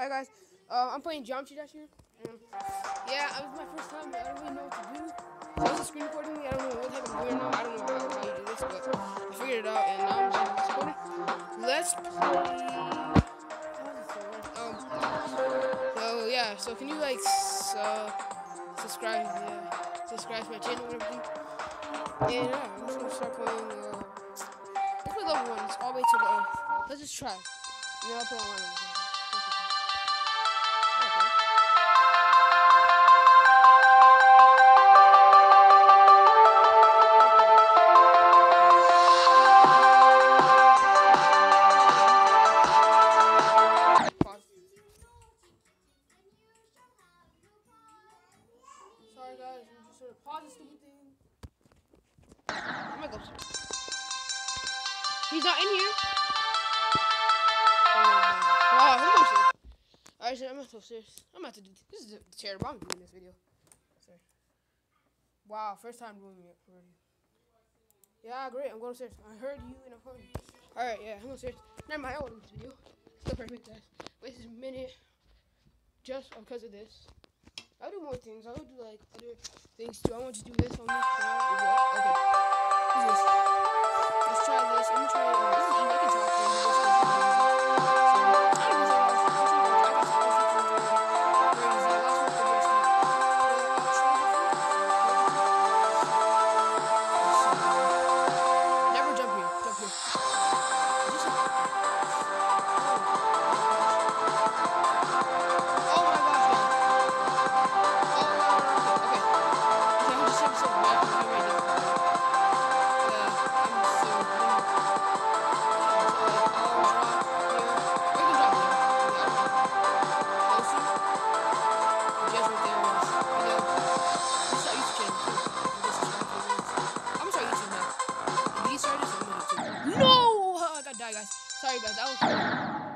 Hi guys, uh, I'm playing Geometry Dash here. Um, yeah, it was my first time. I don't really know what to do. So I was screen recording. I don't know what type of gear now. I don't know how, you do this, but I figured it out, and now I'm just recording. Let's play. Um. So yeah. So can you like uh, subscribe? Yeah, subscribe to my channel and everything. And yeah, I'm just gonna start playing. Uh, let's play level one. It's all the way to the end. Let's just try. Yeah, I'll play on one. Guys, I'm just gonna pause this stupid thing. I'm gonna go. He's not in here. Oh. Alright, so I'm gonna go upstairs. I'm about to do this is terrible. I'm doing this video. Sorry. Wow, first time doing it already. Yeah, great. I'm going upstairs. I heard you and I'm calling. Alright, yeah, I'm upstairs. Never mind, I will do this video. Still perfect, guys. Wasted a minute just because of this. I'll do more things. I'll do like other things too. I want to do this on this. No! I got die, guys. Sorry, guys. That was.